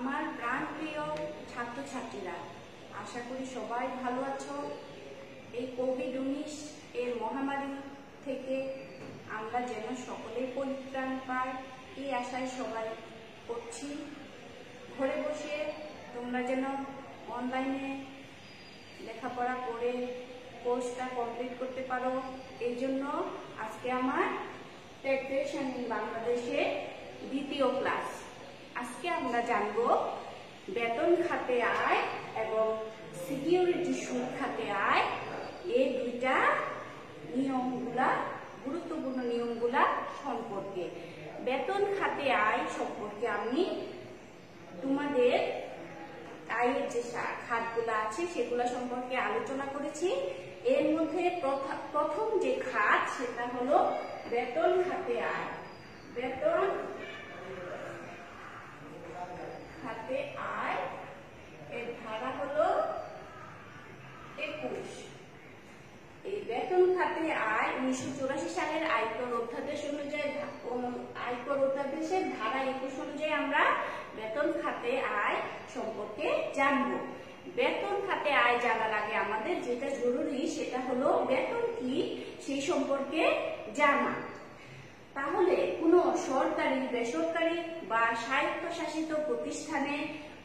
আমার প্রাণ প্রিয় ছাত্রছাত্রীরা, আশা করি সবাই ভালো আছো। এই কোভিড উনিশ এর মহামারী থেকে আমরা যেন সকলে পরিত্রাণ পাই, এই আশায় সবাই করছি। ঘরে বসে তোমরা যেন অনলাইনে লেখাপড়া করে কোর্সটা কমপ্লিট করতে পারো। এই জন্য আজকে আমার ট্যাক্সেশন ইন বাংলাদেশে দ্বিতীয় ক্লাস আজকে আমরা জানব বেতন খাতে আয় এবং সিকিউরিটি সুদ খাতে আয়। এই দুইটা নিয়মগুলা, গুরুত্বপূর্ণ নিয়মগুলা সম্পর্কে। বেতন খাতে আয় সম্পর্কে আমি তোমাদের আয়ের যে খাতগুলো আছে সেগুলো সম্পর্কে আলোচনা করেছি। এর মধ্যে প্রথম যে খাত সেটা হলো বেতন খাতে আয়। বেতন খাতে আয় এর ধারা হলো একুশ এই বেতন খাতে আয় উনিশশো চুরাশি সালের আয়কর অধ্যাদেশ অনুযায়ী আয়কর অধ্যাদেশের ধারা একুশ অনুযায়ী আমরা বেতন খাতে আয় সম্পর্কে জানব। বেতন খাতে আয় জানার আগে আমাদের যেটা জরুরি সেটা হলো বেতন কি সেই সম্পর্কে জানা। তাহলে কোনো সরকারি, বেসরকারি বা স্বায়ত্তশাসিত প্রতিষ্ঠানে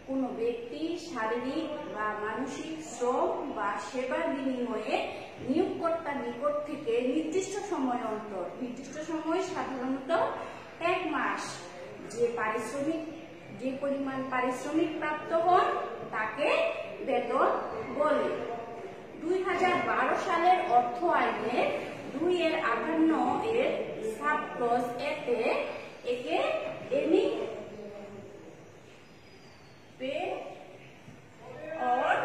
কোনো ব্যক্তি, শারীরিক বা মানসিক শ্রম বা সেবার বিনিময়ে নিয়োগকর্তার নিকট থেকে নির্দিষ্ট সময় অন্তর, নির্দিষ্ট সময় সাধারণত এক মাস যে পারিশ্রমিক, যে পরিমাণ পারিশ্রমিক প্রাপ্ত হন, তাকে বেতন বলে। দুই হাজার বারো সালের অর্থ আইনে দুই এর আটান্ন এর সাব ক্লজ এতে একে এনি অর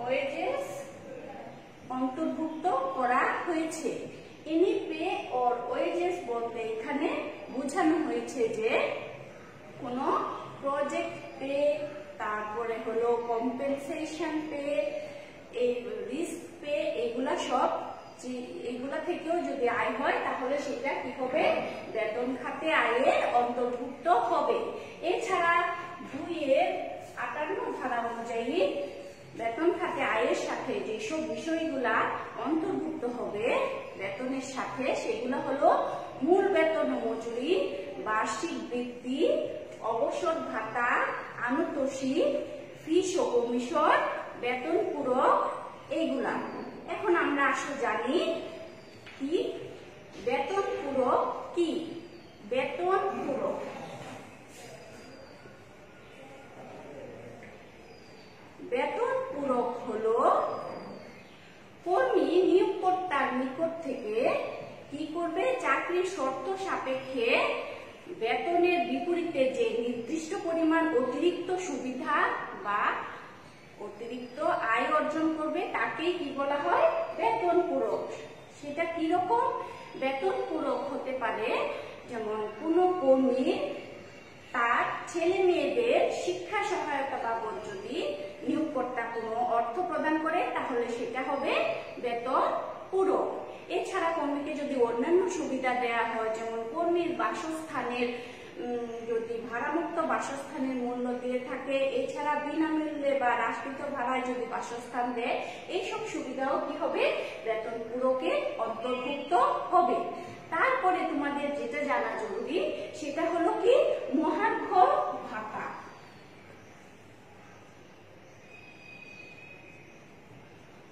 ওয়েজেস অন্তর্ভুক্ত করা হয়েছে। এনি পে অর ওয়েজেস বলতে এখানে বোঝানো হয়েছে যে কোনো প্রজেক্ট পে তারপরে হলো কম্পেনসেশন পে এই রিস্ক পে এগুলা সব এগুলা থেকেও যদি আয় হয়, তাহলে সেটা কি হবে? বেতন খাতে আয়ের অন্তর্ভুক্ত হবে। এছাড়া দুই এর আটান্ন ধারা অনুযায়ী বেতন খাতে আয়ের সাথে যেসব বিষয়গুলা অন্তর্ভুক্ত হবে, বেতনের সাথে সেগুলো হলো মূল বেতন মজুরি, বার্ষিক বৃত্তি, অবসর ভাতা, আনুতোষিক, ফিস ও কমিশন, বেতন পূরক, এইগুলা। এখন আমরা আসলে জানি কি? বেতন পূরক কি? বেতন পূরক। বেতন পূরক হলো কর্মী নিয়োগকর্তার নিকট থেকে কি করবে? চাকরির শর্ত সাপেক্ষে বেতনের বিপরীতে যে নির্দিষ্ট পরিমাণ অতিরিক্ত সুবিধা বা অতিরিক্ত আয় অর্জন করবে, তাকেই কি বলা হয়? বেতন পূরক সেটা কীরকম? বেতন পূরক হতে পারে যেমন কোনো কর্মী তার ছেলে মেয়েদের শিক্ষা সহায়তা বাবদ যদি নিয়োগকর্তা কোনো অর্থ প্রদান করে, তাহলে সেটা হবে বেতন পূরক এছাড়া কর্মীকে যদি অন্যান্য সুবিধা দেয়া হয়, যেমন কর্মীর বাসস্থানের যদি ভাড়ামুক্ত বাসস্থানের মূল্য দিয়ে থাকে, এছাড়া বিনামূল্যে বা রাষ্ট্রিত ভাড়ায় যদি বাসস্থান দেয়, এইসব সুবিধাও কি হবে? বেতন পূরকে অন্তর্ভুক্ত হবে। তারপরে তোমাদের যেটা জানা জরুরি, সেটা হলো কি? মহার্ঘ ভাতা।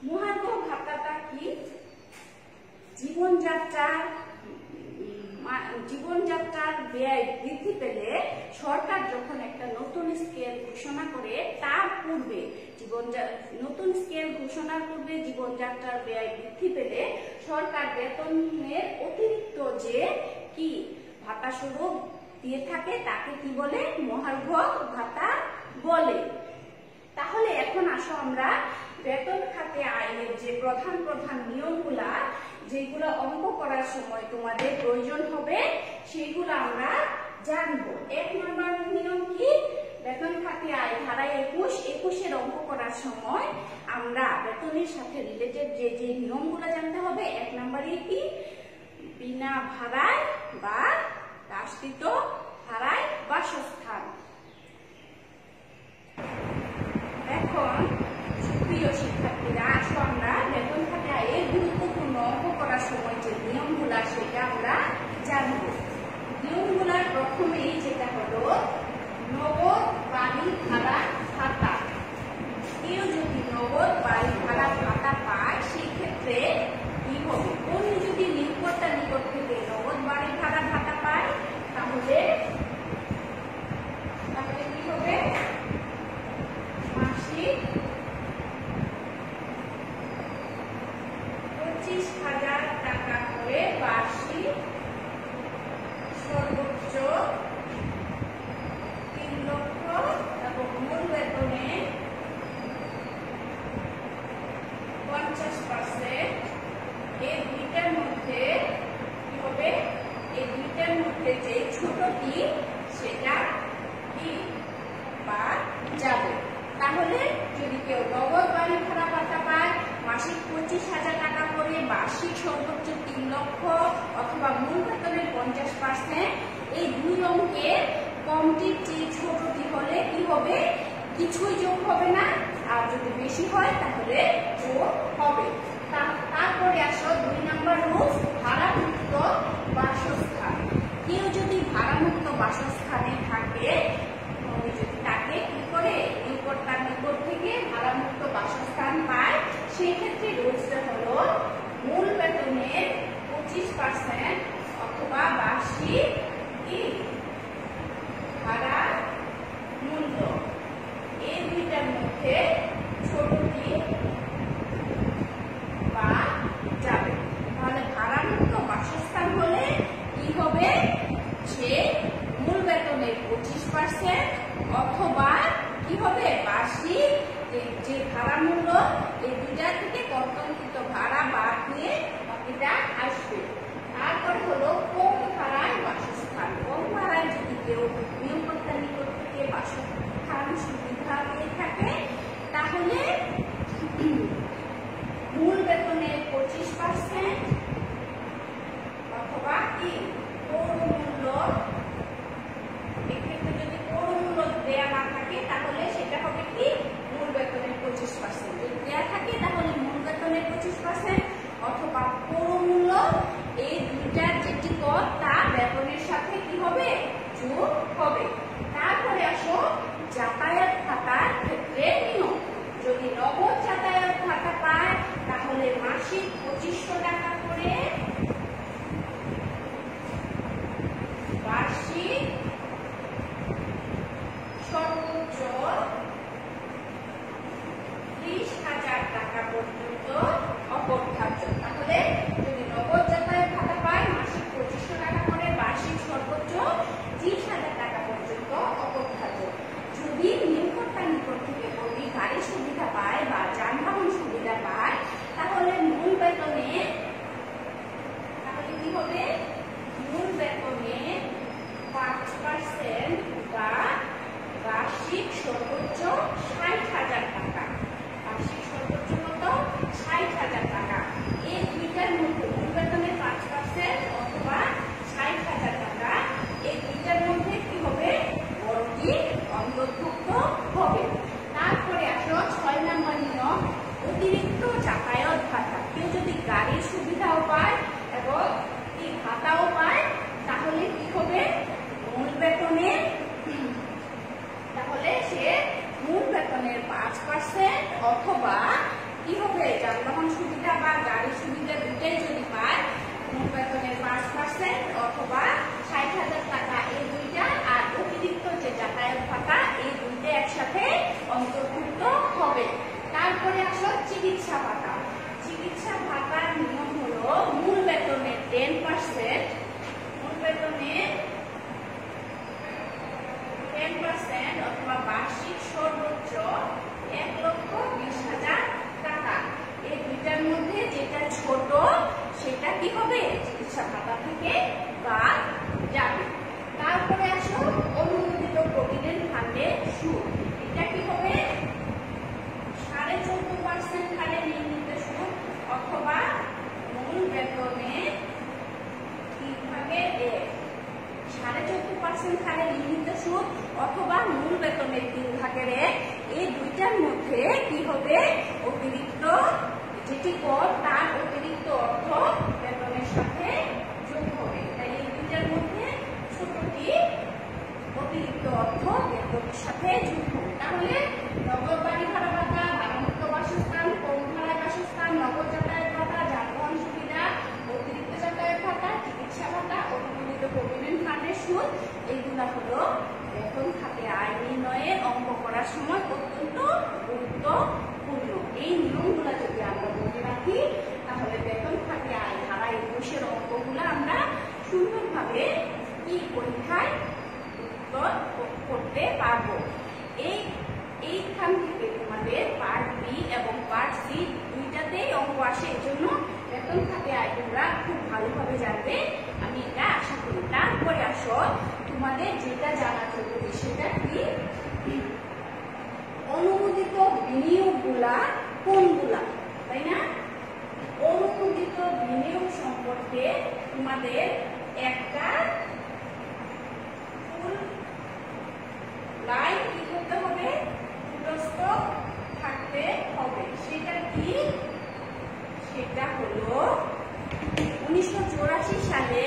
মহার্ঘ ভাতাটা কি? জীবনযাত্রার জীবনযাত্রার ব্যয় বৃদ্ধি পেলে সরকার যখন একটা নতুন স্কেল ঘোষণা করে তার পূর্বে জীবন নতুন স্কেল ঘোষণার পূর্বে জীবনযাত্রার ব্যয় বৃদ্ধি পেলে সরকার বেতনের অতিরিক্ত যে কি ভাতা স্বরূপ দিয়ে থাকে তাকে কি বলে? মহার্ঘ ভাতা বলে। তাহলে এখন আসো আমরা বেতন খাতে আইনের যে প্রধান প্রধান নিয়মগুলা, যেগুলো অঙ্ক করার সময় তোমাদের প্রয়োজন হবে, সেগুলো আমরা জানব। এক নম্বর নিয়ম কি? বেতন খাতে আয় ধারা একুশ, একুশের অঙ্ক করার সময় আমরা বেতনের সাথে রিলেটেড যে যে নিয়মগুলো জানতে হবে, এক নম্বরে কি? বিনা ভাড়ায় বা রাষ্ট্রিত ভাড়ায় বাসস্থান। এখন মোহনার প্রথমেই যেটা হলো নব সর্বোচ্চ তিন লক্ষ অথবা মূল বেতনের পঞ্চাশ পার্সেন্ট এই দুই অঙ্কের কমটির চেয়ে ছোটটি হলে কি হবে? কিছুই যোগ হবে না। আর যদি বেশি হয়, তাহলে যোগ হবে। তারপরে আসো দুই নাম্বার রুলস ভাড়ামুক্ত বাসস্থান। কেউ যদি ভাড়ামুক্ত বাসস্থানে থাকে যদি তাকে কি করে? নিকট তার নিকট থেকে ভাড়ামুক্ত বাসস্থান পায়। সেক্ষেত্রে রুলসটা হলো মূল বেতনের পঁচিশ পার্সেন্ট অথবা বার্ষিক ভাড়া মূল্য। এই দুইটার মধ্যে ছোটটি বা যাবে। তাহলে ভাড়ামুক্ত বাসস্থান হলে কি হবে? যে মূল বেতনের পঁচিশ পার্সেন্ট অথবা কি হবে? বার্ষিক, যে- ভাড়া মূল্য, এই দুইটা থেকে কর্তনকৃত ভাড়া বাদ দিয়ে বাকিটা আসবে তারপর হলো কম ভাড়ায় বাসস্থান কম ভাড়ায় যদি কেউ নিয়োগকর্তা নিকট থেকে বাসস্থান সুবিধা পেয়ে থাকে তাহলে মূল বেতনের পঁচিশ পার্সেন্ট অথবা কি পৌরমূল্য এক্ষেত্রে যদি পৌরমূল্য দেয়া না থাকে তাহলে সেটা হবে কি মূল বেতনের পঁচিশ পার্সেন্ট যদি দেয়া থাকে তাহলে মূল বেতনের পঁচিশ পার্সেন্ট অথবা পৌরমূল্য এই দুইটার যেটি কর তা বেতনের সাথে কি হবে? যোগ হবে। তারপরে আসো যাতায়াত ভাতার ক্ষেত্রে যদি নগদ যাতায়াত ভাতা পায়, তাহলে মাসিক পঁচিশশো টাকা করে বার্ষিক সর্বোচ্চ ত্রিশ হাজার টাকা পর্যন্ত অপরধার্য তাহলে যদি নগদ যাতায়াত ভাতা পায় মাসিক পঁচিশশো টাকা করে বার্ষিক সর্বোচ্চ ত্রিশ হাজার টাকা পর্যন্ত অপরধার্য যদি নিয়োগকর্তা নিকট থেকে কর্মী গাড়ি সুবিধা পায় বা যানবাহন সুবিধা পায় তাহলে মূল বেতনে তাহলে কি হবে মূল বেতনে পাঁচ পার্সেন্ট বা বার্ষিক সর্বোচ্চ ষাট হাজার টাকা বার্ষিক সর্বোচ্চ কত ষাট হাজার টাকা এই দুইটার মধ্যে মূল বেতনের পাঁচ পার্সেন্ট অথবা ষাট হাজার টাকা এই দুইটার মধ্যে কি হবে বড়টি অন্তর্ভুক্ত হবে তারপরে আসো ছয় নম্বর নিয়ম অতিরিক্ত যাতায়াত ভাতা কেউ যদি গাড়ির সুবিধাও পায় এবং কি ভাতাও পায় তাহলে কি হবে মূল বেতনে তাহলে সে মূল বেতনের পাঁচ পার্সেন্ট অথবা কি হবে যানবাহন সুবিধা বা গাড়ি সুবিধা দুটাই যদি পায় মূল বেতনের পাঁচ পার্সেন্ট অথবা ষাট হাজার টাকা এই দুইটা আর অতিরিক্ত যে যাতায়াত ভাতা এই দুইটা একসাথে অন্তর্ভুক্ত হবে তারপরে আসো চিকিৎসা ভাতা চিকিৎসা ভাতার নিয়ম হলো মূল বেতনের টেন পার্সেন্ট মূল বেতনের টেন পার্সেন্ট অথবা বার্ষিক সর্বোচ্চ এক লক্ষ বিশ হাজার টাকা এই দুইটার মধ্যে যেটা ছোট সেটা কি হবে ভাতা থেকে বাদ যাবে। তারপরে আসো অনুমোদিত প্রভিডেন্ট ফান্ডের সুদ। এটা কি হবে? সাড়ে চোদ্দ পার্সেন্ট হারে নির্মিত সুদ অথবা মূল বেতনের তিন ভাগের এক সাড়ে চোদ্দ পার্সেন্ট হারে নির্মিত সুদ অথবা মূল বেতনের তিন ভাগের এই দুইটার মধ্যে কি হবে? অতিরিক্ত যেটি কর, তার অতিরিক্ত অর্থ বেতনের সাথে যোগ হবে তাই এই দুইটার মধ্যে ছোটটি অতিরিক্ত অর্থ বেতনের সাথে হবে তাহলে নগদ বাড়ি ভাড়া ভাতা ভাড়ামুক্ত বাসস্থান কম বাসস্থান নগদ যাতায়াত ভাতা, যানবাহন সুবিধা, অতিরিক্ত যাতায়াত ভাতা, চিকিৎসা ভাতা, অনুমোদিত প্রভিডেন্ট ফান্ডের সুদ এইগুলা হলো বেতন খাতে আয় নির্ণয়ে অঙ্ক করার সময় অত্যন্ত গুরুত্বপূর্ণ। এই নিয়মগুলো যদি আমরা মনে রাখি, তাহলে বেতন খাতে আয় ধারা একুশের অঙ্কগুলো আমরা সুন্দরভাবে কি পরীক্ষায় উত্তর করতে পারব। এই এইখান থেকে তোমাদের পার্ট বি এবং পার্ট সি দুইটাতেই অঙ্ক আসে। এই জন্য বেতন খাতে আয় খুব ভালোভাবে জানবে। আমি এটা আশা করি। তারপরে আসো, তোমাদের যেটা জানা জরুরি সেটা কি? অনুমোদিত বিনিয়োগগুলা কোনগুলা? তাই না? অনুমোদিত বিনিয়োগ সম্পর্কে তোমাদের একটা লাইন কি করতে হবে দুরস্ত থাকতে হবে। সেটা কি? সেটা হলো উনিশশো চুরাশি সালে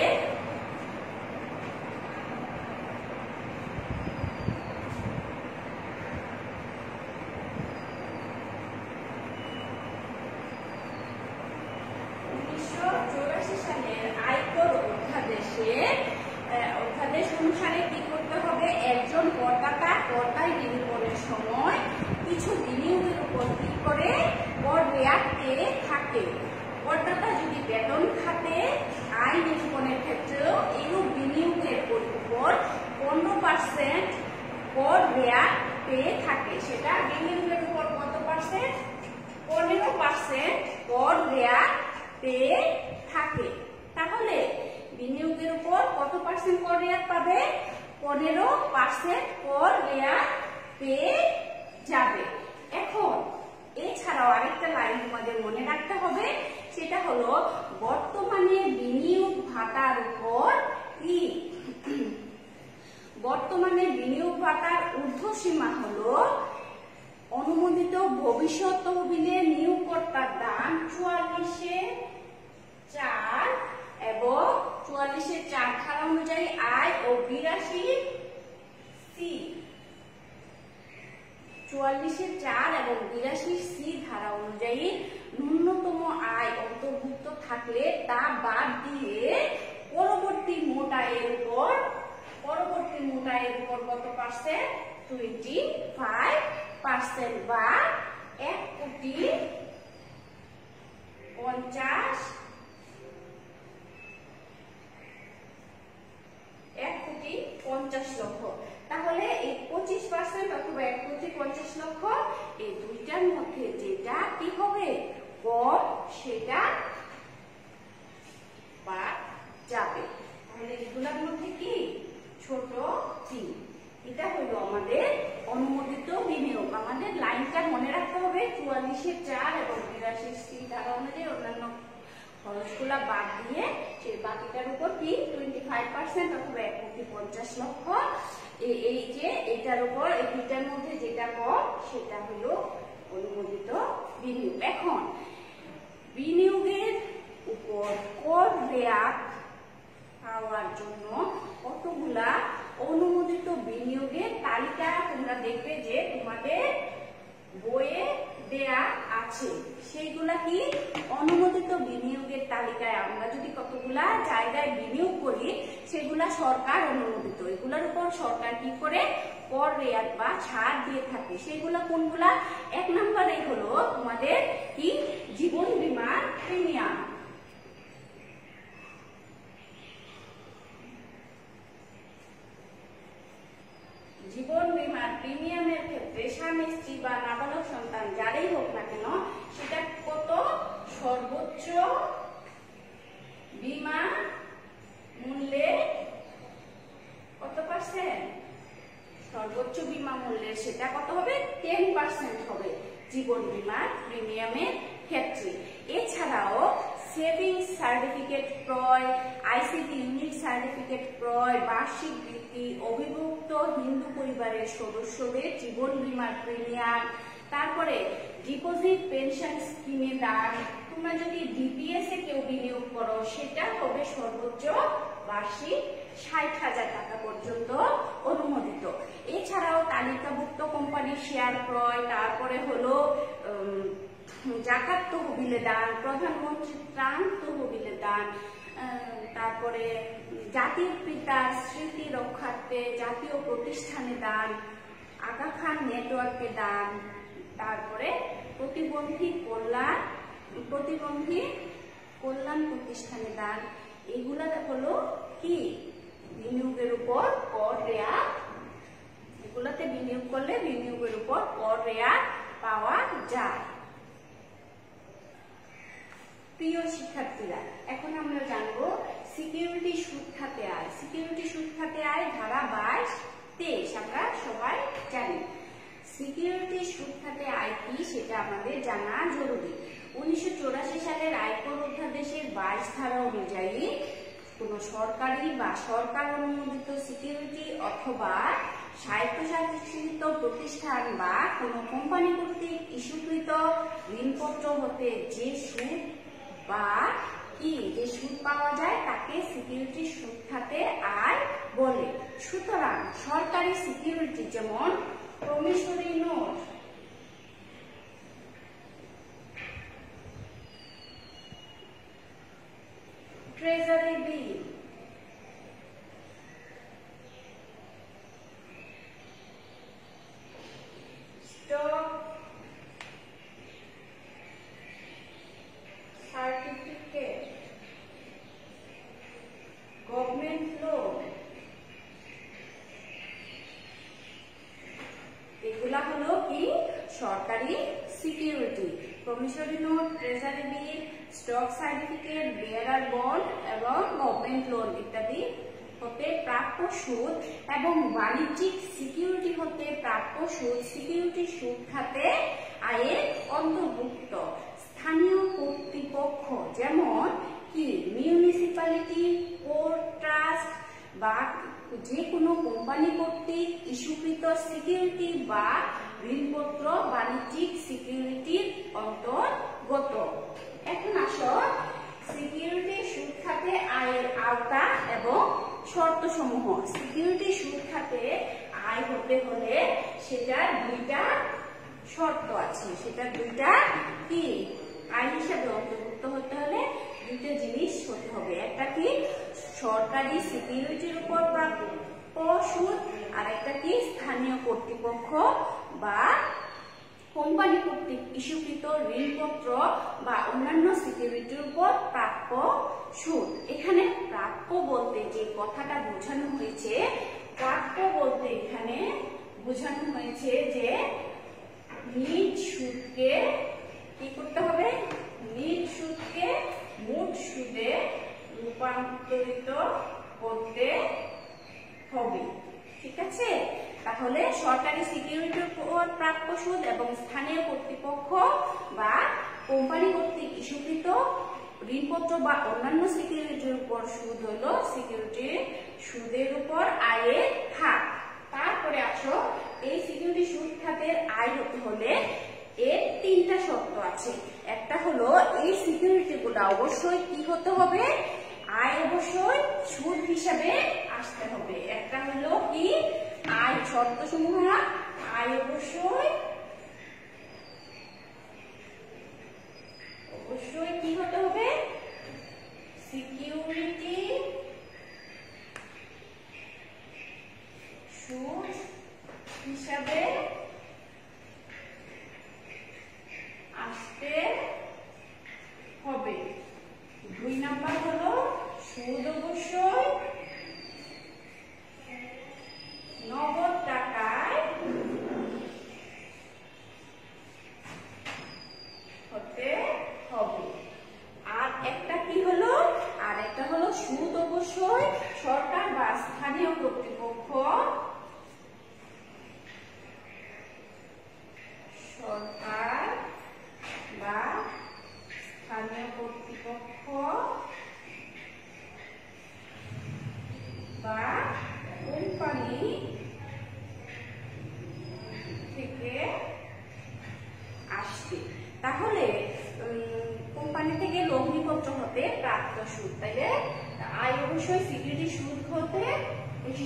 পঞ্চাশ লক্ষ। তাহলে এই পঁচিশ পার্সেন্ট অথবা এক কোটি পঞ্চাশ লক্ষ, এই দুইটার মধ্যে যেটা কি হবে? কম সেটা বাদ যাবে। তাহলে এগুলোর মধ্যে কি? ছোট তিন এটা হলো আমাদের অনুমোদিত বিনিয়োগ। আমাদের লাইনটা মনে রাখতে হবে। চুয়াল্লিশের চার এবং বিরাশির সি ধারা অনুযায়ী অন্যান্য খরচগুলা বাদ দিয়ে সেই বাকিটার উপর কি? টোয়েন্টি ফাইভ পার্সেন্ট অথবা এক কোটি পঞ্চাশ লক্ষ। এই যে এটার উপর, এই দুইটার মধ্যে যেটা কম, সেটা হলো অনুমোদিত বিনিয়োগ। এখন, বিনিয়োগের উপর কর রেয়াত পাওয়ার জন্য কতগুলা অনুমোদিত বিনিয়োগের তালিকা তোমরা দেখবে যে তোমাদের বইয়ে দেয়া আছে। সেইগুলা কি? অনুমোদিত বিনিয়োগের তালিকায় আমরা যদি কতগুলা জায়গায় বিনিয়োগ করি, সেগুলা সরকার অনুমোদিত। এগুলোর উপর সরকার কি করে? কর রেয়াত বা ছাড় দিয়ে থাকে। সেগুলা কোনগুলা? এক নম্বরে হলো তোমাদের কি? জীবন বিমার প্রিমিয়াম জীবন বীমার প্রিমিয়ামের ক্ষেত্রে স্বামী স্ত্রী বা নাবালক সন্তান যারাই হোক না কেন সেটা কত সর্বোচ্চ বীমা, মূল্যে কত পার্সেন্ট সর্বোচ্চ বীমা মূল্যের সেটা কত হবে? টেন পার্সেন্ট হবে জীবন বীমার প্রিমিয়ামের ক্ষেত্রে। এছাড়াও সেভিংস সার্টিফিকেট ক্রয় আইসিটি ইউনিট সার্টিফিকেট ক্রয়, বার্ষিক বৃত্তি, অভিভুক্ত হিন্দু পরিবারের সদস্যদের জীবন বীমার প্রিমিয়াম, তারপরে ডিপোজিট পেনশন স্কিমে দান তোমরা যদি ডিপিএস এ কেউ বিনিয়োগ করো, সেটা হবে সর্বোচ্চ বার্ষিক ষাট হাজার টাকা পর্যন্ত অনুমোদিত। এছাড়াও তালিকাভুক্ত কোম্পানির শেয়ার ক্রয়, তারপরে হলো জাকাত তহবিলে দান, প্রধানমন্ত্রী ত্রাণ তহবিলে দান তারপরে জাতির পিতার স্মৃতি রক্ষার্থে জাতীয় প্রতিষ্ঠানে দান, আগা খান নেটওয়ার্কে দান, তারপরে প্রতিবন্ধী কল্যাণ প্রতিবন্ধী কল্যাণ প্রতিষ্ঠানে দান। এগুলা হলো কি? বিনিয়োগের উপর কর রেয়া এগুলাতে বিনিয়োগ করলে বিনিয়োগের উপর কর রেয়া পাওয়া যায়। প্রিয় শিক্ষার্থীরা, এখন আমরা জানব সিকিউরিটি সুদ খাতে আয়। সিকিউরিটি সুদ খাতে আয় ধারা বাইশ, তেইশ, আমরা সবাই জানি। সিকিউরিটি সুদ খাতে আয় কি সেটা আমাদের জানা জরুরি। উনিশশো সালের আয়কর অধ্যাদেশের বাইশ ধারা অনুযায়ী কোন সরকারি বা সরকার অনুমোদিত সিকিউরিটি অথবা স্বায়ত্তশাসিত প্রতিষ্ঠান বা কোন কোম্পানি কর্তৃক ইস্যুকৃত ঋণপত্র হতে যে সুদ বা কি যে সুদ পাওয়া যায় তাকে সিকিউরিটি সুদ খাতে আয় বলে। সুতরাং সরকারি সিকিউরিটি যেমন প্রমিসরি নোট ট্রেজারি বিল সেগুলা হলো কি সরকারি security promissory note treasury bill stock certificate bearer bond এবং গভর্নমেন্ট লোন ইত্যাদি হতে প্রাপ্য সুদ এবং বাণিজ্যিক সিকিউরিটি হতে প্রাপ্ত সুদ, সিকিউরিটি সুদ খাতে আয়ের অন্তর্ভুক্ত। স্থানীয় কর্তৃপক্ষ যেমন কি মিউনিসিপ্যালিটি কোর্ট ট্রাস্ট বা যে কোনো কোম্পানি কর্তৃক ইস্যুকৃত সিকিউরিটি বা ঋণপত্র বাণিজ্যিক সিকিউরিটির অন্তর্গত। এখন আসো সিকিউরিটি সুদ খাতে আয়ের আওতা এবং শর্ত সমূহ সিকিউরিটি সুদ খাতে আয় হতে হলে সেটার দুইটা শর্ত আছে। সেটা দুইটা কি? আয় হিসাবে অন্তর্ভুক্ত হতে হলে দুইটা জিনিস হতে হবে। একটা কি? সরকারি সিকিউরিটির উপর প্রাপ্য সুদ আর একটা কি? স্থানীয় কর্তৃপক্ষ বা কোম্পানি কর্তৃক ইস্যুকৃত ঋণপত্র বা অন্যান্য সিকিউরিটির উপর প্রাপ্য সুদ। এখানে প্রাপ্য বলতে যে কথাটা বোঝানো হয়েছে, প্রাপ্য বলতে এখানে বোঝানো হয়েছে যে নিজ সুদকে কি করতে হবে? নিজ সুদকে মোট সুদে রূপান্তরিত করতে হবে। ঠিক আছে? তাহলে সরকারি সিকিউরিটির উপর প্রাপ্য সুদ এবং স্থানীয় কর্তৃপক্ষ বা কোম্পানি কর্তৃক ইস্যুকৃত ঋণপত্র বা অন্যান্য সিকিউরিটির উপর সুদ হল সিকিউরিটির সুদের উপর আয়ের হার। তারপরে আসো, এই সিকিউরিটি সুদ খাতের আয় হতে হলে এর তিনটা শর্ত আছে। একটা হলো এই সিকিউরিটি গুলা অবশ্যই কি হতে হবে? আয় অবশ্যই সুদ হিসাবে আসতে হবে। একটা হলো কি? আয় শর্ত সমূহ আয় অবশ্যই। অবশ্যই কি হতে হবে? সিকিউরিটি হিসাবে আসতে হবে। দুই নাম্বার হলো সুদ অবশ্যই নগদ টাকায় হতে হবে আর একটা কি হলো আর একটা হলো সুদ অবশ্যই সরকার বা স্থানীয় কর্তৃপক্ষ সরকার বা স্থানীয় কর্তৃপক্ষ বা কোম্পানি থেকে আসবে তাহলে উম, কোম্পানি থেকে লগ্নিপত্র হতে প্রাপ্ত সুদ তাইলে আয় অবশ্যই সিকিউরিটি সুদ হতে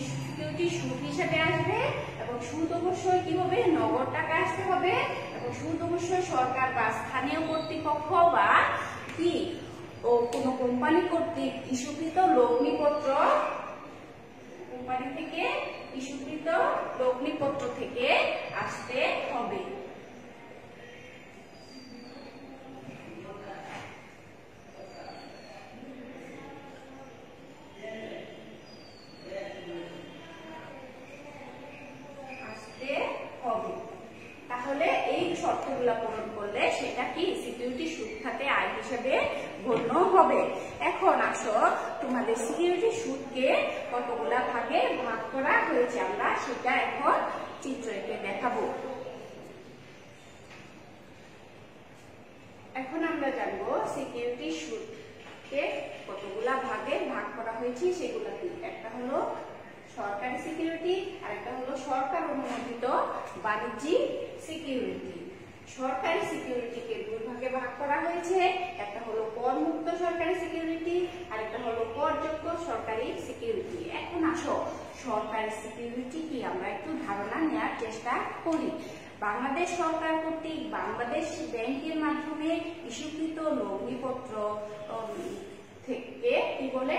সিকিউরিটি সুদ হিসাবে আসবে এবং সুদ অবশ্যই কি হবে নগদ টাকা আসতে হবে এবং সুদ অবশ্যই সরকার বা স্থানীয় কর্তৃপক্ষ বা কি? ও কোন কোম্পানি কর্তৃক ইস্যুকৃত লগ্নিপত্র কোম্পানি থেকে ইস্যুকৃত লগ্নিপত্র থেকে আসতে হবে আসতে হবে তাহলে এই শর্তগুলা পূরণ করলে সেটা কি সিকিউরিটি সুদ খাতে আয় হিসেবে গণ্য হবে এখন আসো তোমাদের সিকিউরিটি সুদকে কতগুলা ভাগে ভাগ করা হয়েছে আমরা সেটা এখন চিত্র এঁকে দেখাবো এখন আমরা জানব সিকিউরিটি সুদকে কতগুলা ভাগে ভাগ করা হয়েছে, সেগুলো কি? একটা হলো সরকারি সিকিউরিটি আর একটা হলো সরকার অনুমোদিত বাণিজ্যিক সিকিউরিটি সরকারি সিকিউরিটিকে দুই ভাগে ভাগ করা হয়েছে। একটা হলো করমুক্ত সরকারি সিকিউরিটি আর একটা হলো করযোগ্য সরকারি সিকিউরিটি। এখন আসো সরকারি সিকিউরিটি কি? আমরা একটু ধারণা নেওয়ার চেষ্টা করি। বাংলাদেশ সরকার কর্তৃক বাংলাদেশ ব্যাংকের মাধ্যমে ইস্যুকৃত লগ্নিপত্র উম, থেকে কি বলে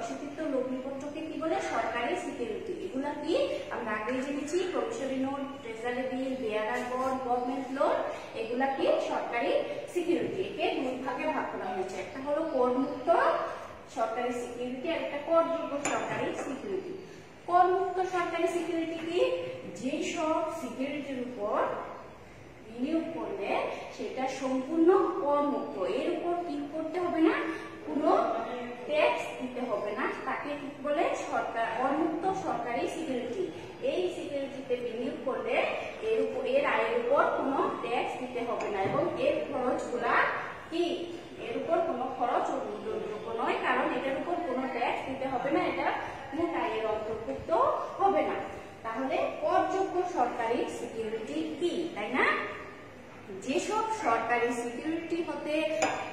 ইস্যুকৃত লগ্নিপত্রকে কি বলে, সরকারি সিকিউরিটি এগুলা কি? আমরা আগেই জেনেছি promissory note treasury bill bearer bond government loan এগুলা কি? সরকারি সিকিউরিটি একে দুই ভাগে ভাগ করা হয়েছে। একটা হলো করমুক্ত সরকারি সিকিউরিটি আর একটা করযোগ্য সরকারি সিকিউরিটি করমুক্ত সরকারি সিকিউরিটি কি? যে সব সিকিউরিটির উপর বিনিয়োগ করলে সেটা সম্পূর্ণ করমুক্ত। এর উপর কি করতে হবে না? কোনো ট্যাক্স দিতে হবে না, তাকে কি বলে? সরকার করমুক্ত সরকারি সিকিউরিটি এই সিকিউরিটিতে বিনিয়োগ করলে এর উপর এর আয়ের উপর কোনো ট্যাক্স দিতে হবে না এবং এর খরচগুলা কি? এর উপর কোনো খরচ নয়, কারণ এটার উপর কোনো ট্যাক্স দিতে হবে না, এটা মোট আয়ের অন্তর্ভুক্ত হবে না। তাহলে করযোগ্য সরকারি সিকিউরিটি কি, তাই না? যেসব সরকারি সিকিউরিটি হতে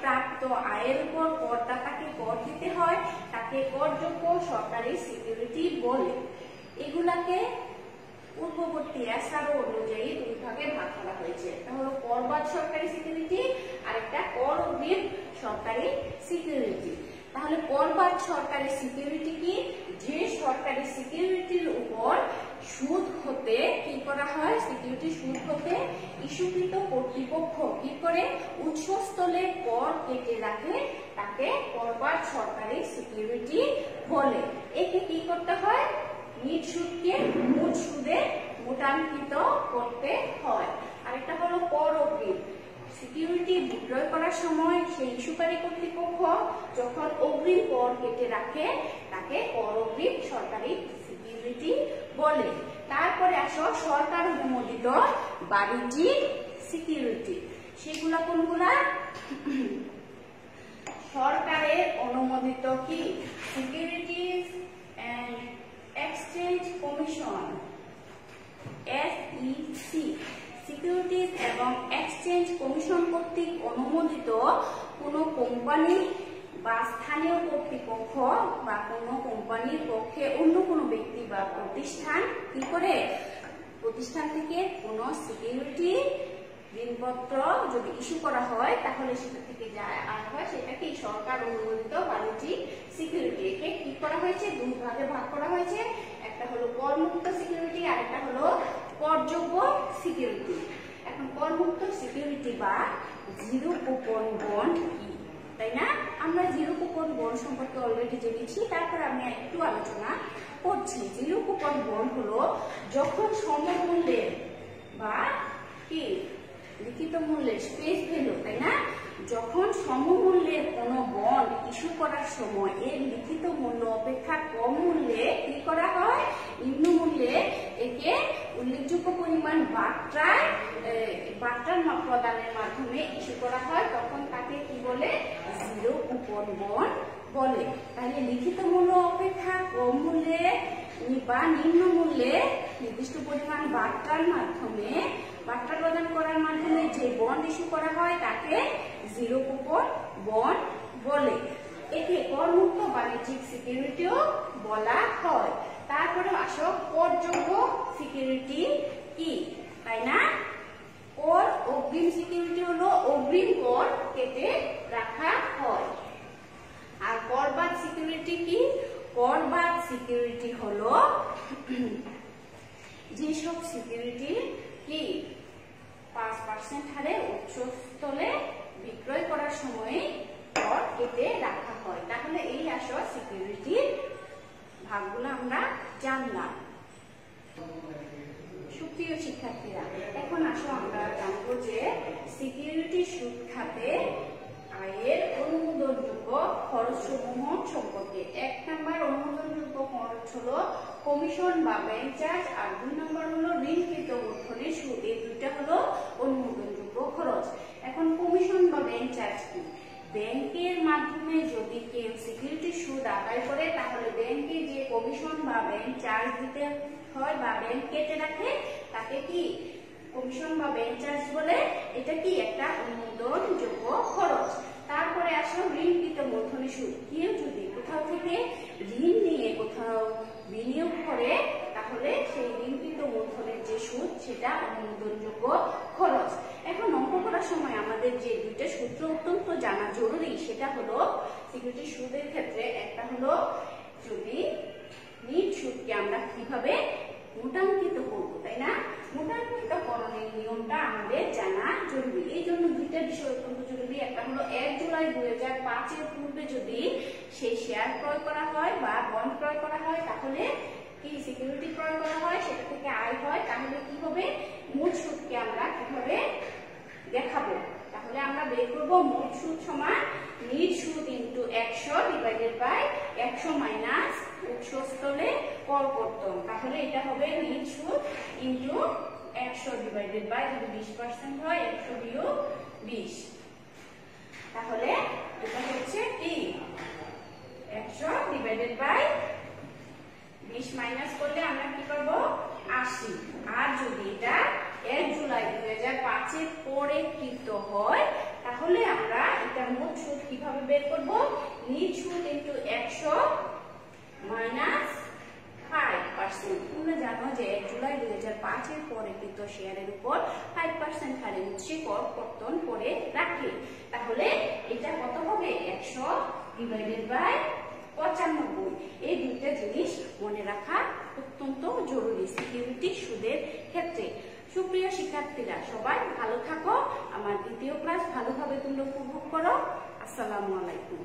প্রাপ্ত আয়ের উপর করদাতাকে কর দিতে হয়, তাকে করযোগ্য সরকারি সিকিউরিটি বলে। এগুলাকে পূর্ববর্তী এসআরও অনুযায়ী দুই ভাগে ভাগ করা হয়েছে। একটা হলো করবাদ সরকারি সিকিউরিটি আর একটা কর সরকারি সিকিউরিটি তাহলে করবাদ সরকারি সিকিউরিটি কি? যে সরকারি সিকিউরিটির উপর সুদ হতে কি করা হয়? সিকিউরিটি সুদ হতে ইস্যুকৃত কর্তৃপক্ষ কি করে? উৎসস্থলে কর কেটে রাখে, তাকে করবাদ সরকারি সিকিউরিটি বলে। একে কি করতে হয়? নিট সুদকে মূল সুদে মোটাঙ্কিত করতে হয়। আরেকটা হলো কর সিকিউরিটি বিক্রয় করার সময় সেই ইস্যুকারী কর্তৃপক্ষ যখন অগ্রিম কর কেটে রাখে, তাকে কর অগ্রিম সরকারি সিকিউরিটি বলে। তারপরে আসো সরকার অনুমোদিত বাণিজ্যিক সিকিউরিটি সেগুলা কোনগুলা? সরকারের অনুমোদিত কি? Securities and exchange commission SEC securities এবং এক্সচেঞ্জ কমিশন কর্তৃক অনুমোদিত কোনো কোম্পানি বা স্থানীয় কর্তৃপক্ষ বা কোনো কোম্পানির পক্ষে অন্য কোনো ব্যক্তি বা প্রতিষ্ঠান কি করে? প্রতিষ্ঠান থেকে কোনো সিকিউরিটি ঋণপত্র যদি ইস্যু করা হয়, তাহলে সেটা থেকে যা আয় হয় সেটাকে সরকার অনুমোদিত বাণিজ্যিক সিকিউরিটি। একে কি করা হয়েছে? দুই ভাগে ভাগ করা হয়েছে। একটা হলো করমুক্ত সিকিউরিটি আর একটা হলো করযোগ্য সিকিউরিটি এখন করমুক্ত সিকিউরিটি বা জিরো কুপন বন্ড কি? তাই না? আমরা জিরো কুপন বন্ড সম্পর্কে অলরেডি জেনেছি, তারপর আমি একটু আলোচনা করছি। জিরো কুপন বন্ড হলো যখন সমমূল্যের বা কি? লিখিত মূল্যের স্পেস ভ্যালু তাই না? যখন সমমূল্যের কোনো বন্ড ইস্যু করার সময় এর লিখিত মূল্য অপেক্ষা কম মূল্যে কি করা হয়? নিম্ন মূল্যে একে উল্লেখযোগ্য পরিমাণ বার্তায় বার্তার প্রদানের মাধ্যমে ইস্যু করা হয়। তখন তাকে কি বলে? জিরো কুপন বন্ড বলে। তাহলে লিখিত মূল্য অপেক্ষা কম মূল্যে বা নিম্ন মূল্যে নির্দিষ্ট পরিমাণ বার্তার মাধ্যমে বার্তা প্রদান করার মাধ্যমে যে বন্ড ইস্যু করা হয়, তাকে জিরো কুপন বন্ড বলে। একে করমুক্ত বাণিজ্যিক সিকিউরিটিও বলা হয়। তারপরে আসো করযোগ্য সিকিউরিটি কি? তাই না? কর অগ্রিম সিকিউরিটি হলো অগ্রিম কর কেটে রাখা হয়। আর করবাদ সিকিউরিটি কি? করবাদ সিকিউরিটি হলো যেসব সিকিউরিটি কি? পাঁচ পার্সেন্ট হারে উচ্চস্থলে বিক্রয় করার সময় কর কেটে রাখা হয়। তাহলে এই আসল সিকিউরিটির ভাগগুলো আমরা জানলাম। সুপ্রিয় শিক্ষার্থীরা, এখন আসো আমরা জানব যে সিকিউরিটি সুদ খাতে আয়ের অনুমোদনযোগ্য খরচসমূহ সম্পর্কে। এক নাম্বার অনুমোদনযোগ্য খরচ হলো কমিশন বা ব্যাংক চার্জ আর দুই নম্বর হলো ঋণকৃত মূলধনের সুদ। এই দুইটা হলো অনুমোদনযোগ্য খরচ। এখন কমিশন বা ব্যাংক চার্জ কি? ব্যাংকের মাধ্যমে যদি কেউ সিকিউরিটি সুদ আদায় করে, তাহলে ব্যাংকে যে কমিশন বা ব্যাংক চার্জ দিতে হয় বা ব্যাংক কেটে রাখে, তাকে কি কমিশন বা ব্যাংক চার্জ বলে? এটা কি? একটা অনুমোদনযোগ্য খরচ। তারপরে আসো ঋণকৃত মূলধনের সুদ। কেউ যদি কোথাও থেকে ঋণ নিয়ে কোথাও বিনিয়োগ করে, তাহলে সেই ঋণকৃত মূলধনের যে সুদ, সেটা অনুমোদনযোগ্য খরচ। এখন অঙ্ক করার সময় আমাদের যে দুইটা সূত্র অত্যন্ত জানা জরুরি, সেটা হলো সিকিউরিটি সুদের ক্ষেত্রে একটা হলো যদি নিট সুদকে আমরা কীভাবে মোটাঙ্কিত করব, তাই না? মোটাঙ্কিত করণের নিয়মটা আমাদের জানা জরুরি। এই জন্য দুইটা বিষয় অত্যন্ত জরুরি। একটা হলো এক জুলাই দুই হাজার পাঁচের পূর্বে যদি সেই শেয়ার ক্রয় করা হয় বা বন্ড ক্রয় করা হয়, তাহলে কি সিকিউরিটি ক্রয় করা হয়, সেটা থেকে আয় হয়, তাহলে কি হবে? মোট সুদকে আমরা কীভাবে দেখাবো? তাহলে আমরা বের করব মোট সুদ সমান নিট সুদ ইন্টু একশো ডিভাইডেড বাই একশো মাইনাস উৎসস্থলে করকর্তন তাহলে এটা হবে সুদ ইন্টু একশো ডিভাইডেড বাই যদি বিশ পার্সেন্ট হয়, একশো বিয়োগ বিশ। তাহলে এটা হচ্ছে টি একশো ডিভাইডেড বাই বিশ মাইনাস করলে আমরা কি পাবো আশি। আর যদি এটা এক জুলাই দুই হাজার পাঁচের পরে কৃত হয়, তাহলে আমরা এটা মোট সুদ কীভাবে বের করব? নিট সুদ ইন্টু একশো মাইনাস ফাইভ পার্সেন্ট তোমরা জানো যে এক জুলাই দুই হাজার পাঁচের পরে কৃত শেয়ারের উপর ফাইভ পার্সেন্ট হারে উৎসে কর কর্তন করে রাখে। তাহলে এটা কত হবে? একশো ডিভাইডেড বাই পঁচানব্বই। এই দুইটা জিনিস মনে রাখা অত্যন্ত জরুরি সিকিউরিটি সুদের ক্ষেত্রে। সুপ্রিয় শিক্ষার্থীরা, সবাই ভালো থাকো। আমার দ্বিতীয় ক্লাস ভালোভাবে তোমরা উপভোগ করো। আসসালামু আলাইকুম।